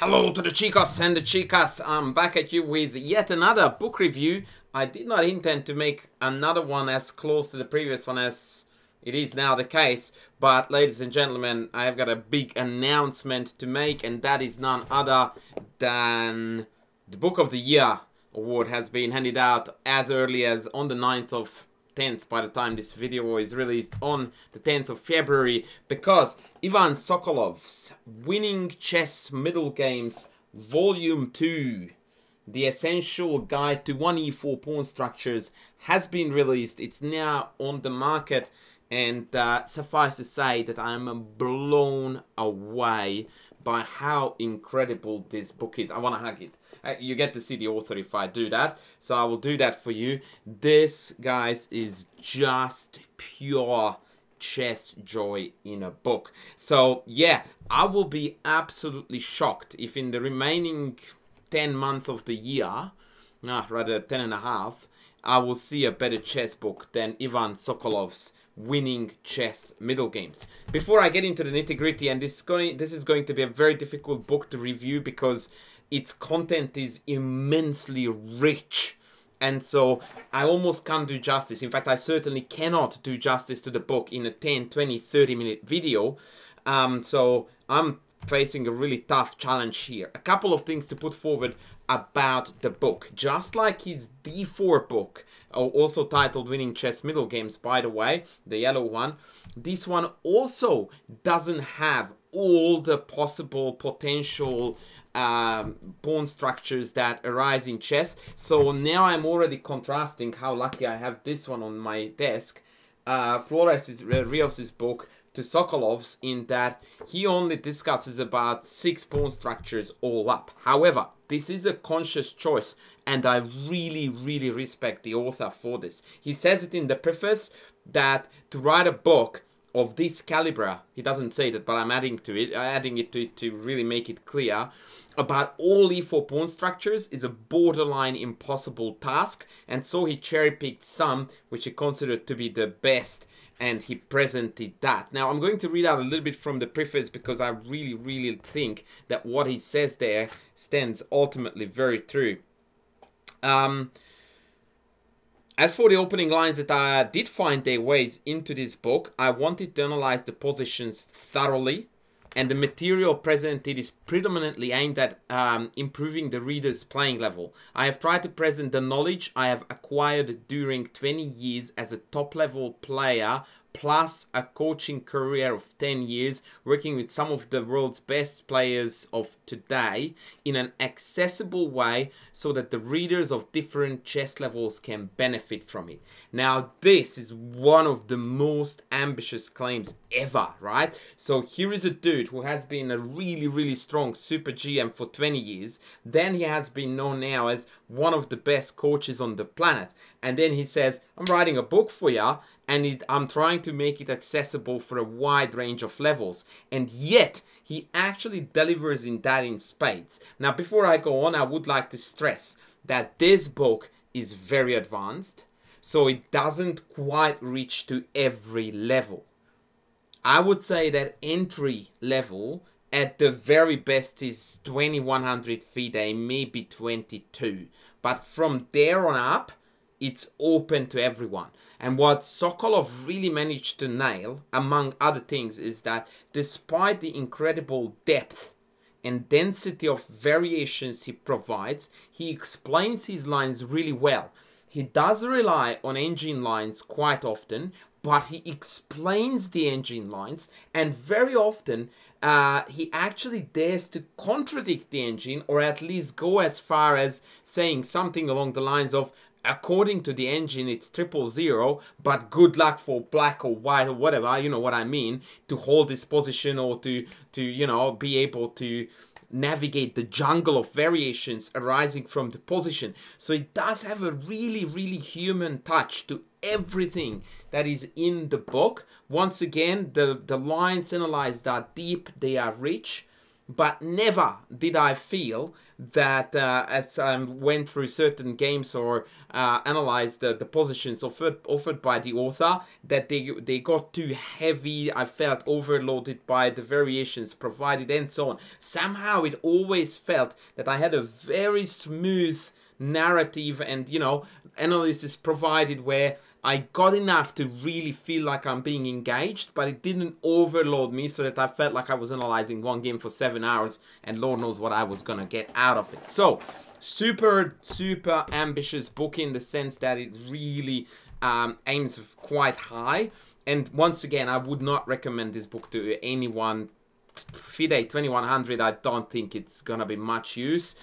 Hello to the chicos and the chicas. I'm back at you with yet another book review. I did not intend to make another one as close to the previous one as it is now the case. But ladies and gentlemen, I've got a big announcement to make and that is none other than the Book of the Year award has been handed out as early as on the 9th of 10th by the time this video is released on the 10th of February because Ivan Sokolov's Winning Chess Middle Games Volume 2 the essential guide to 1e4 pawn structures has been released. It's now on the market and uh, suffice to say that I'm blown away by how incredible this book is. I want to hug it. Uh, you get to see the author if I do that. So I will do that for you. This, guys, is just pure chess joy in a book. So, yeah, I will be absolutely shocked if in the remaining 10 months of the year, ah, rather 10 and a half, I will see a better chess book than Ivan Sokolov's winning chess middle games. Before I get into the nitty gritty, and this is going, this is going to be a very difficult book to review because its content is immensely rich. And so I almost can't do justice. In fact, I certainly cannot do justice to the book in a 10, 20, 30 minute video. Um, so I'm facing a really tough challenge here. A couple of things to put forward about the book. Just like his D4 book, also titled Winning Chess Middle Games, by the way, the yellow one, this one also doesn't have all the possible potential um, pawn structures that arise in chess. So now I'm already contrasting how lucky I have this one on my desk. Uh, Flores' uh, Rios' book to Sokolov's in that he only discusses about six pawn structures all up. However, this is a conscious choice and I really, really respect the author for this. He says it in the preface that to write a book of this caliber, he doesn't say that, but I'm adding to it, adding it to it to really make it clear, about all e4 pawn structures is a borderline impossible task, and so he cherry-picked some which he considered to be the best and he presented that. Now, I'm going to read out a little bit from the preface because I really, really think that what he says there stands ultimately very true. Um, as for the opening lines that I did find their ways into this book, I wanted to analyze the positions thoroughly and the material presented is predominantly aimed at um, improving the reader's playing level. I have tried to present the knowledge I have acquired during 20 years as a top level player plus a coaching career of 10 years working with some of the world's best players of today in an accessible way so that the readers of different chess levels can benefit from it. Now this is one of the most ambitious claims ever, right? So here is a dude who has been a really really strong super GM for 20 years. Then he has been known now as one of the best coaches on the planet. And then he says, I'm writing a book for you and it, I'm trying to make it accessible for a wide range of levels. And yet, he actually delivers in that in spades. Now, before I go on, I would like to stress that this book is very advanced, so it doesn't quite reach to every level. I would say that entry level at the very best is 2100 FIDE, maybe 22. But from there on up, it's open to everyone. And what Sokolov really managed to nail, among other things, is that despite the incredible depth and density of variations he provides, he explains his lines really well. He does rely on engine lines quite often, but he explains the engine lines, and very often uh, he actually dares to contradict the engine, or at least go as far as saying something along the lines of, according to the engine it's triple zero but good luck for black or white or whatever you know what i mean to hold this position or to to you know be able to navigate the jungle of variations arising from the position. So it does have a really really human touch to everything that is in the book. Once again the the lines analyzed are deep they are rich but never did I feel that uh, as I went through certain games or uh, analyzed the, the positions offered offered by the author, that they they got too heavy. I felt overloaded by the variations provided and so on. Somehow it always felt that I had a very smooth narrative and you know analysis provided where I got enough to really feel like I'm being engaged, but it didn't overload me so that I felt like I was analyzing one game for seven hours and Lord knows what I was gonna get out of it. So, super, super ambitious book in the sense that it really um, aims quite high. And once again, I would not recommend this book to anyone. FIDE 2100, I don't think it's gonna be much use.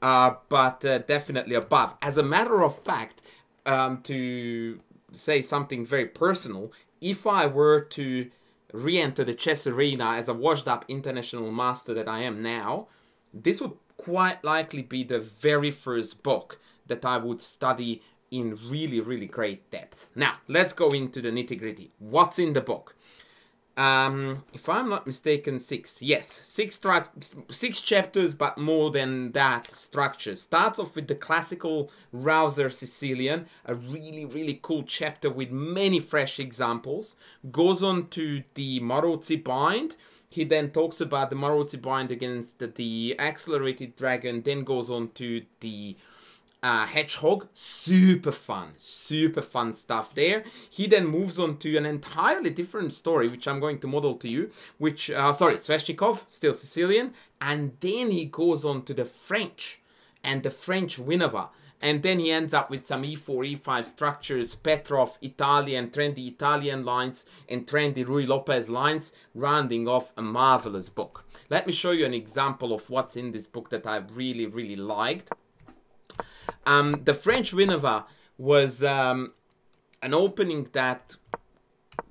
Uh, but uh, definitely above. As a matter of fact, um, to say something very personal, if I were to re-enter the chess arena as a washed-up international master that I am now, this would quite likely be the very first book that I would study in really, really great depth. Now, let's go into the nitty-gritty. What's in the book? Um, if I'm not mistaken, six. Yes, six six chapters, but more than that structure. Starts off with the classical Rauzer Sicilian, a really, really cool chapter with many fresh examples. Goes on to the Maroczy bind. He then talks about the Maroczy bind against the, the accelerated dragon, then goes on to the uh, Hedgehog, super fun, super fun stuff there. He then moves on to an entirely different story, which I'm going to model to you, which, uh, sorry, Sveshnikov, still Sicilian, and then he goes on to the French and the French Winawer. And then he ends up with some e4, e5 structures, Petrov, Italian, trendy Italian lines, and trendy Ruy Lopez lines, rounding off a marvelous book. Let me show you an example of what's in this book that I really, really liked. Um, the French Winawer was um, an opening that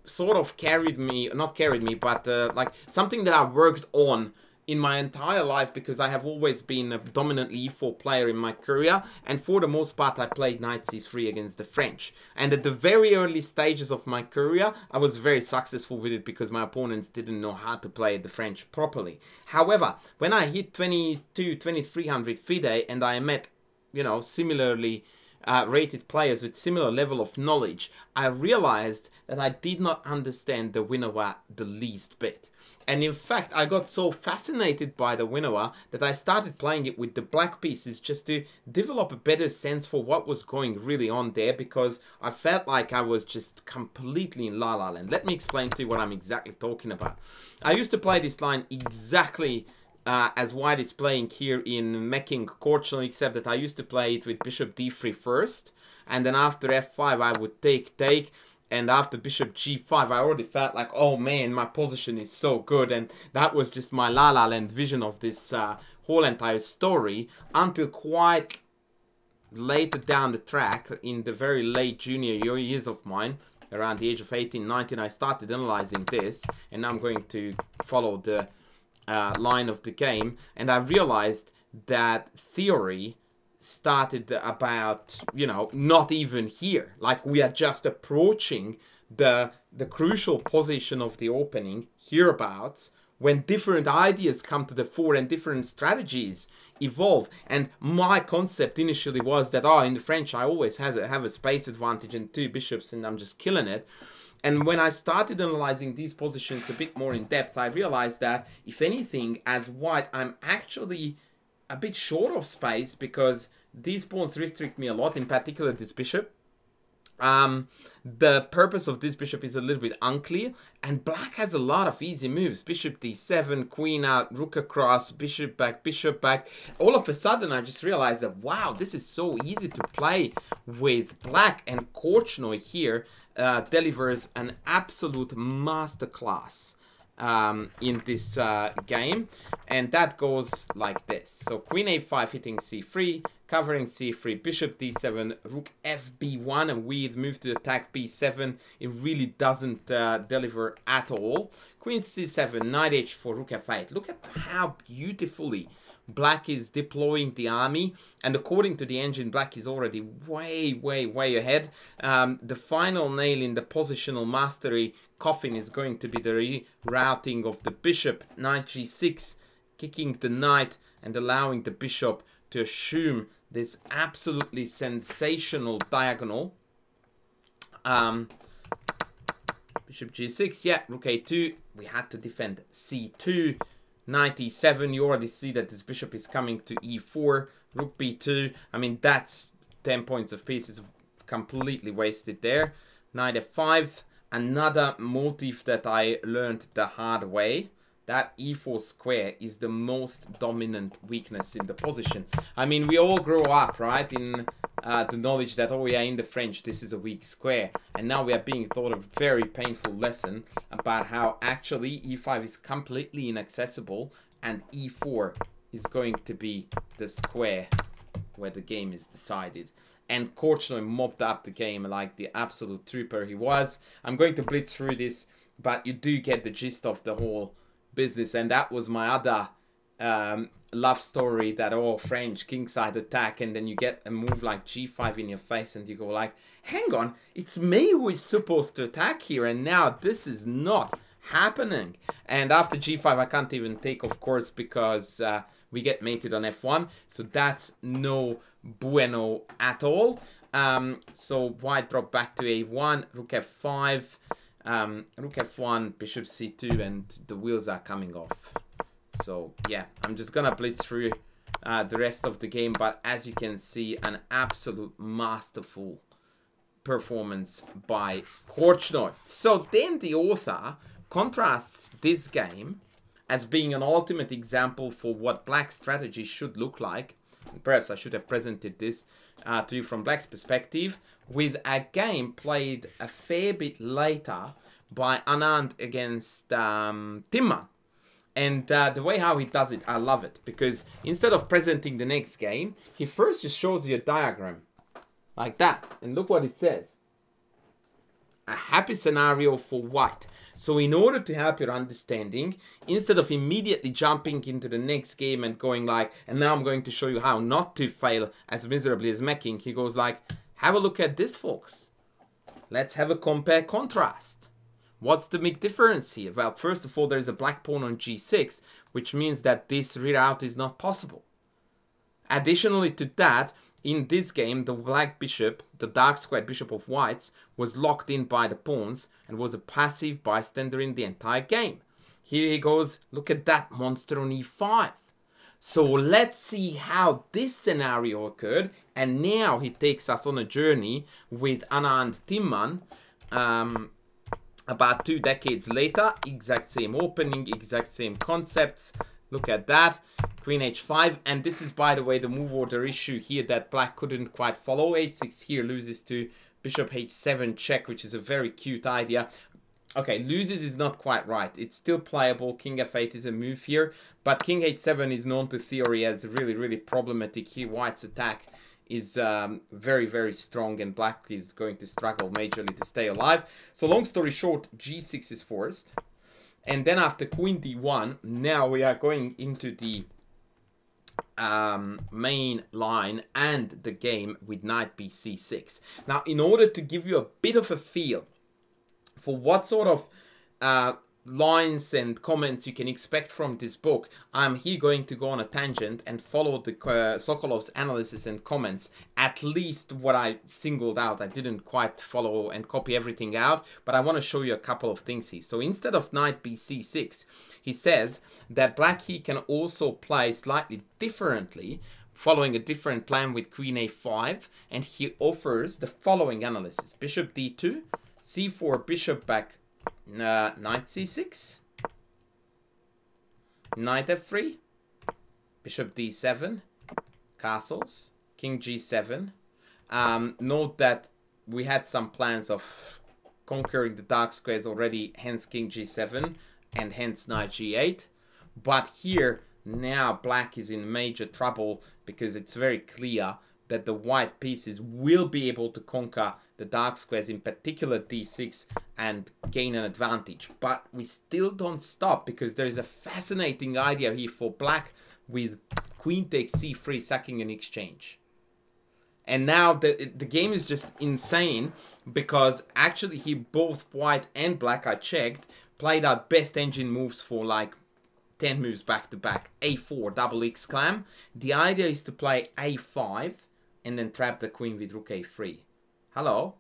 sort of carried me, not carried me, but uh, like something that I worked on in my entire life because I have always been a dominant e4 player in my career and for the most part I played knight c3 against the French and at the very early stages of my career I was very successful with it because my opponents didn't know how to play the French properly. However, when I hit 22, 2300 FIDE and I met you know, similarly uh, rated players with similar level of knowledge, I realized that I did not understand the Winawer the least bit. And in fact, I got so fascinated by the Winawer that I started playing it with the black pieces just to develop a better sense for what was going really on there because I felt like I was just completely in La La Land. Let me explain to you what I'm exactly talking about. I used to play this line exactly uh, as white is playing here in Mecking Korchnoi, except that I used to play it with bishop d3 first, and then after f5 I would take, take, and after bishop g5 I already felt like, oh man, my position is so good, and that was just my La La Land vision of this uh, whole entire story, until quite later down the track, in the very late junior years of mine, around the age of 18, 19, I started analyzing this, and I'm going to follow the uh, line of the game, and I realized that theory started about you know not even here. Like we are just approaching the the crucial position of the opening hereabouts when different ideas come to the fore and different strategies evolve. And my concept initially was that oh in the french i always has a, have a space advantage and two bishops and i'm just killing it and when I started analyzing these positions a bit more in depth, I realized that, if anything, as white, I'm actually a bit short of space because these pawns restrict me a lot, in particular this bishop. Um, the purpose of this bishop is a little bit unclear, and black has a lot of easy moves. Bishop d7, queen out, rook across, bishop back, bishop back. All of a sudden, I just realized that, wow, this is so easy to play with black, and Korchnoi here uh, delivers an absolute masterclass um, in this uh, game. And that goes like this. So queen a5 hitting c3, covering c3, bishop d7, rook fb1, a weird move to attack b7. It really doesn't uh, deliver at all. Queen c7, knight h4, rook f8. Look at how beautifully Black is deploying the army, and according to the engine, Black is already way, way, way ahead. Um, the final nail in the positional mastery coffin is going to be the rerouting of the bishop, knight g6, kicking the knight and allowing the bishop to assume this absolutely sensational diagonal. Um, bishop g6, yeah, rook a2. We had to defend c2. Knight e7, you already see that this bishop is coming to e4. Rook b2, I mean, that's 10 points of pieces completely wasted there. Knight f5, another motif that I learned the hard way that e4 square is the most dominant weakness in the position. I mean, we all grow up, right, in uh, the knowledge that, oh yeah, in the French, this is a weak square. And now we are being taught a very painful lesson about how actually e5 is completely inaccessible and e4 is going to be the square where the game is decided. And Korchnoi mopped up the game like the absolute trooper he was. I'm going to blitz through this, but you do get the gist of the whole business. And that was my other um, love story that, oh, French kingside attack. And then you get a move like g5 in your face and you go like, hang on, it's me who is supposed to attack here. And now this is not happening. And after g5, I can't even take, of course, because uh, we get mated on f1. So that's no bueno at all. Um, so white drop back to a1, rook f5 um, rook f1, bishop c2, and the wheels are coming off. So yeah, I'm just gonna blitz through uh, the rest of the game, but as you can see, an absolute masterful performance by Korchnoi. So then the author contrasts this game as being an ultimate example for what black strategy should look like. Perhaps I should have presented this uh, to you from Black's perspective, with a game played a fair bit later by Anand against um, Timman. And uh, the way how he does it, I love it. Because instead of presenting the next game, he first just shows you a diagram. Like that. And look what it says. A happy scenario for white. So in order to help your understanding, instead of immediately jumping into the next game and going like, and now I'm going to show you how not to fail as miserably as Mecking, he goes like, have a look at this, folks. Let's have a compare contrast. What's the big difference here? Well, first of all, there's a black pawn on g6, which means that this reroute is not possible. Additionally to that, in this game, the black bishop, the dark squared bishop of whites, was locked in by the pawns and was a passive bystander in the entire game. Here he goes, look at that monster on e5. So let's see how this scenario occurred. And now he takes us on a journey with Anand Timman. Um, about two decades later, exact same opening, exact same concepts, Look at that. Queen h5. And this is, by the way, the move order issue here that black couldn't quite follow. h6 here loses to bishop h7 check, which is a very cute idea. Okay, loses is not quite right. It's still playable. King f8 is a move here. But king h7 is known to theory as really, really problematic here. White's attack is um, very, very strong and black is going to struggle majorly to stay alive. So long story short, g6 is forced. And then after queen d1, now we are going into the um, main line and the game with knight bc6. Now, in order to give you a bit of a feel for what sort of uh, lines and comments you can expect from this book, I'm here going to go on a tangent and follow the uh, Sokolov's analysis and comments, at least what I singled out. I didn't quite follow and copy everything out, but I want to show you a couple of things here. So instead of knight bc6, he says that black here can also play slightly differently, following a different plan with queen a5, and he offers the following analysis. Bishop d2, c4, bishop back uh, knight c6. Knight f3. Bishop d7. Castles. King g7. Um, note that we had some plans of conquering the dark squares already, hence king g7 and hence knight g8. But here, now black is in major trouble because it's very clear that the white pieces will be able to conquer the dark squares, in particular d6, and gain an advantage. But we still don't stop because there is a fascinating idea here for black with queen takes c3 sacking an exchange. And now the, the game is just insane because actually he both white and black I checked played out best engine moves for like 10 moves back to back. A4, double exclam. The idea is to play A5 and then trap the queen with rook A3. Hello?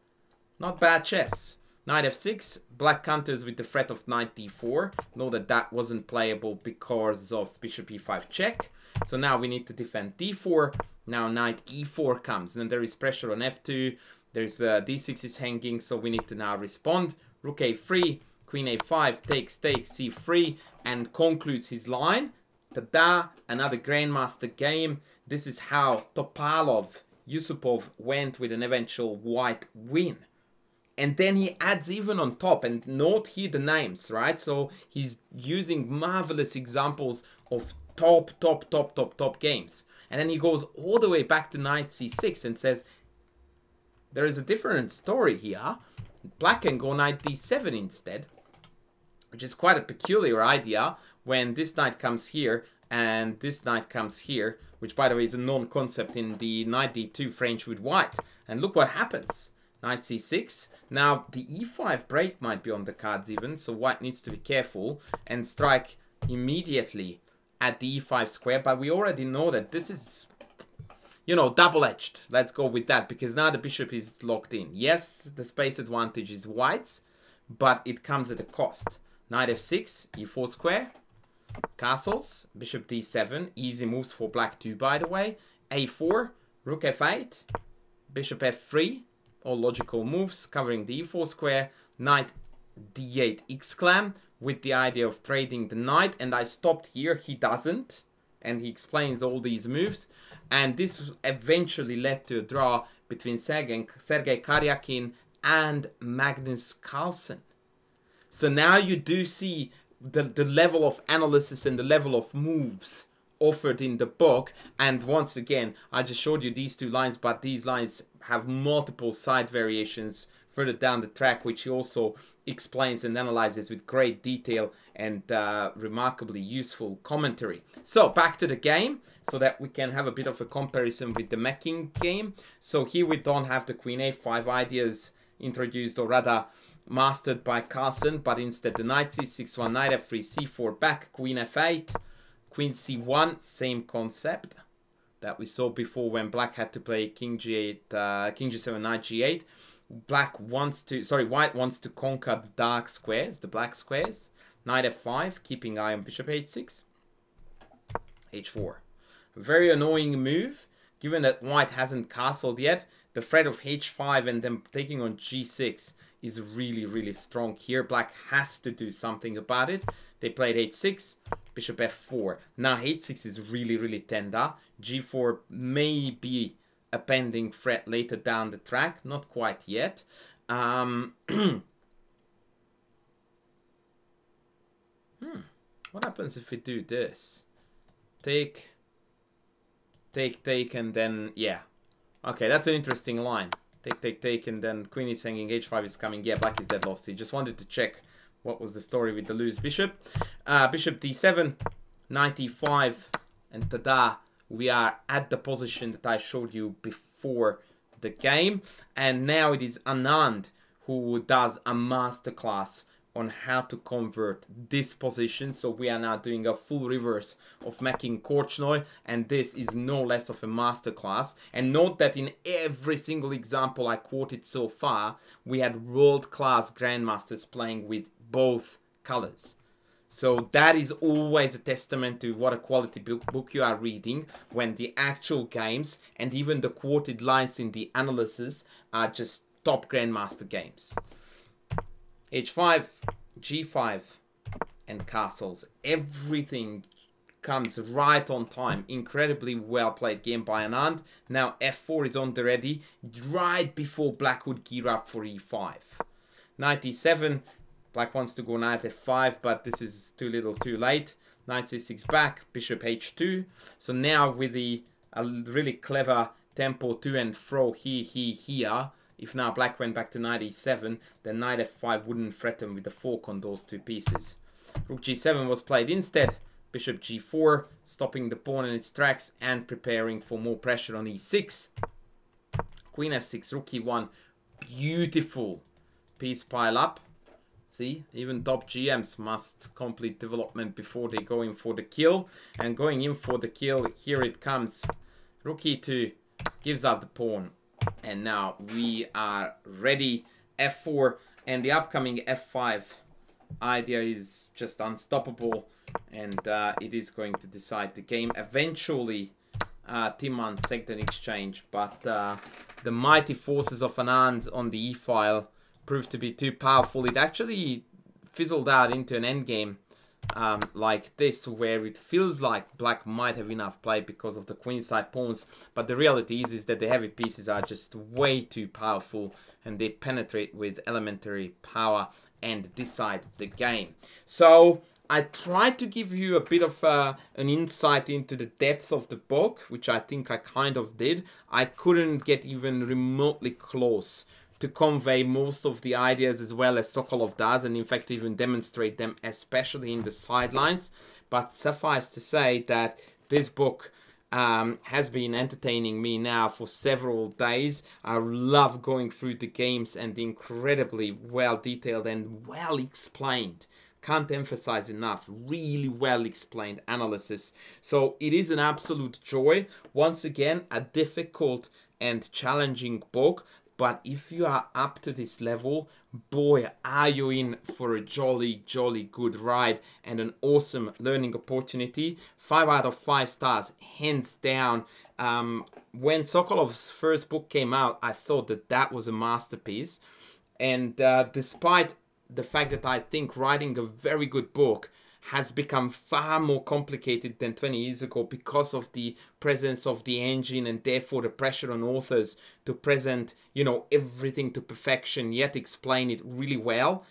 Not bad chess. Knight f6, black counters with the threat of knight d4. Know that that wasn't playable because of bishop e5 check. So now we need to defend d4. Now knight e4 comes. Then there is pressure on f2. There's uh, d6 is hanging, so we need to now respond. Rook a3, queen a5, takes, takes, c3, and concludes his line. Ta-da! Another Grandmaster game. This is how Topalov, Yusupov went with an eventual white win. And then he adds even on top and note here the names right? So he's using marvelous examples of top top top top top games. And then he goes all the way back to knight c6 and says there is a different story here. Black can go knight d7 instead which is quite a peculiar idea when this knight comes here and this knight comes here which by the way is a known concept in the knight d2 French with white and look what happens knight c6 now, the e5 break might be on the cards even, so white needs to be careful and strike immediately at the e5 square. But we already know that this is, you know, double-edged. Let's go with that, because now the bishop is locked in. Yes, the space advantage is white's, but it comes at a cost. Knight f6, e4 square, castles, bishop d7, easy moves for black too, by the way. a4, rook f8, bishop f3, all logical moves covering the e4 square, knight d8 exclam with the idea of trading the knight and I stopped here, he doesn't and he explains all these moves and this eventually led to a draw between Sergei, Sergei Karyakin and Magnus Carlsen. So now you do see the, the level of analysis and the level of moves offered in the book. And once again, I just showed you these two lines, but these lines have multiple side variations further down the track, which he also explains and analyzes with great detail and uh, remarkably useful commentary. So back to the game, so that we can have a bit of a comparison with the Mecking game. So here we don't have the Queen A5 ideas introduced, or rather mastered by Carlsen, but instead the Knight C6, 1, Knight F3, C4 back, Queen F8, Queen c1, same concept that we saw before when black had to play king g8, uh, king g7, knight g8. Black wants to, sorry, white wants to conquer the dark squares, the black squares. Knight f5, keeping eye on bishop h6. h4. Very annoying move, given that white hasn't castled yet. The threat of h5 and then taking on g6 is really, really strong here. Black has to do something about it. They played h6, bishop f4. Now h6 is really, really tender. g4 may be a pending threat later down the track. Not quite yet. Um, hmm. What happens if we do this? Take, take, take, and then, yeah. Okay, that's an interesting line. Take, take, take, and then queen is hanging, h5 is coming. Yeah, black is dead lost. He just wanted to check what was the story with the loose bishop. Uh, bishop d7, 95, and tada, we are at the position that I showed you before the game. And now it is Anand who does a masterclass on how to convert this position. So we are now doing a full reverse of Mecking Korchnoi and this is no less of a masterclass. And note that in every single example I quoted so far, we had world-class grandmasters playing with both colors. So that is always a testament to what a quality book, book you are reading when the actual games and even the quoted lines in the analysis are just top grandmaster games h5, g5, and castles. Everything comes right on time. Incredibly well played game by Anand. Now f4 is on the ready, right before black would gear up for e5. Knight e7, black wants to go knight f5, but this is too little too late. Knight c6 back, bishop h2. So now with the a really clever tempo to and fro here, here, here, if now black went back to knight e7, then knight f5 wouldn't threaten with the fork on those two pieces. Rook g7 was played instead. Bishop g4, stopping the pawn in its tracks and preparing for more pressure on e6. Queen f6, rook e1, beautiful piece pile up. See, even top GMs must complete development before they go in for the kill. And going in for the kill, here it comes. Rook e2 gives up the pawn. And now we are ready. F4 and the upcoming F5 idea is just unstoppable. And uh, it is going to decide the game. Eventually, uh, Timman second exchange. But uh, the mighty forces of Anand on the e-file proved to be too powerful. It actually fizzled out into an endgame um, like this where it feels like black might have enough play because of the queenside pawns but the reality is is that the heavy pieces are just way too powerful and they penetrate with elementary power and decide the game so I tried to give you a bit of uh, an insight into the depth of the book, which I think I kind of did. I couldn't get even remotely close to convey most of the ideas as well as Sokolov does, and in fact even demonstrate them, especially in the sidelines. But suffice to say that this book um, has been entertaining me now for several days. I love going through the games and the incredibly well detailed and well explained can't emphasize enough really well explained analysis so it is an absolute joy once again a difficult and challenging book but if you are up to this level, boy, are you in for a jolly, jolly good ride and an awesome learning opportunity. Five out of five stars, hands down. Um, when Sokolov's first book came out, I thought that that was a masterpiece. And uh, despite the fact that I think writing a very good book has become far more complicated than 20 years ago because of the presence of the engine and therefore the pressure on authors to present, you know, everything to perfection, yet explain it really well.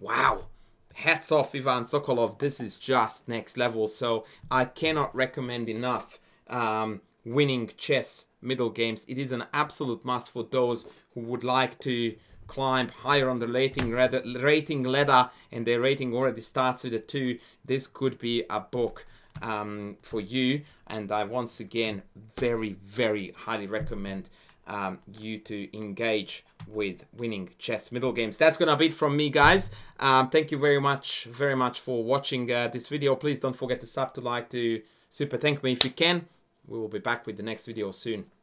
Wow. Hats off, Ivan Sokolov. This is just next level. So I cannot recommend enough um, winning chess middle games. It is an absolute must for those who would like to climb higher on the rating rating ladder and their rating already starts with a 2 this could be a book um, for you. And I once again very very highly recommend um, you to engage with winning chess middle games. That's gonna be it from me guys. Um, thank you very much very much for watching uh, this video. Please don't forget to sub to like to super thank me if you can. We will be back with the next video soon